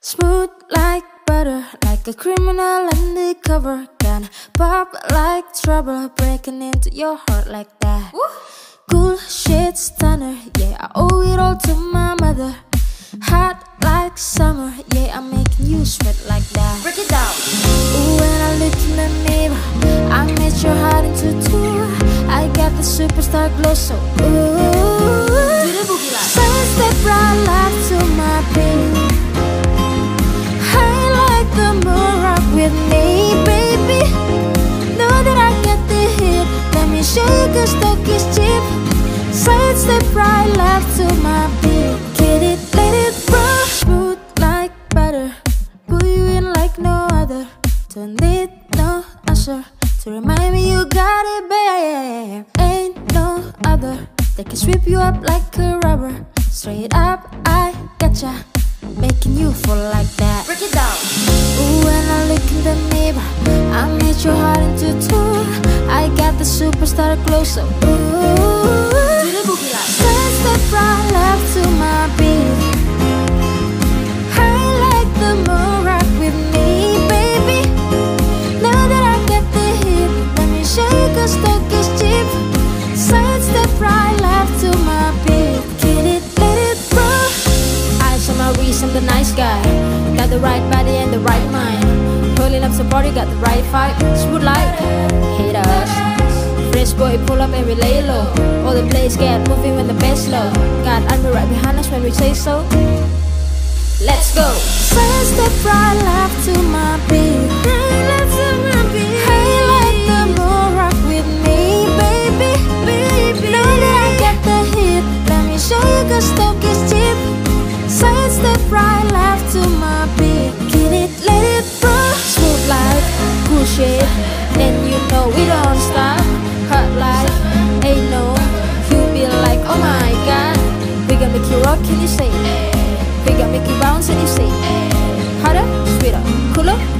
Smooth like butter, like a criminal undercover. Gonna pop like trouble, breaking into your heart like that. Woo. Cool shit stunner, yeah, I owe it all to my mother. Hot like summer, yeah, I'm making you sweat like that. Break it down. Ooh, when I look in the mirror, I made your heart into two. I got the superstar glow, so ooh. Let me show you 'cause talk is cheap. Sense that bright light to my beat. Get it, let it roll. Smooth like butter. Pull you in like no other. Don't need no usher to remind me you got it, babe. Ain't no other that can sweep you up like a rubber. Straight up, I gotcha, making you fall like that. Break it down. Ooh, when I look in the mirror, I made your heart into two. Superstar close up. ooh. Do the bright love to my beat. Like the moon, rock with me, baby. Now that I the hit, let me. Sense the bright love to my beat. Get it, let it roll. My the nice guy. Got the right body and the right mind. Pulling up some body, got the right vibe. Smooth like up and we lay low. All the place get moving when the bass low. Got army right behind us when we say so. Let's go. Sense the bright love to my beat. Hey, like the moon, rock with me, baby. Know that I get the hit. Let me show you 'cause talk is cheap. Sense the bright love to my beat. Get it, let it roll. Smooth like cool shit. Then you know we don't stop. Hot like rock, can you say? Gonna make you bounce, and you say? Harder, sweeter, cooler,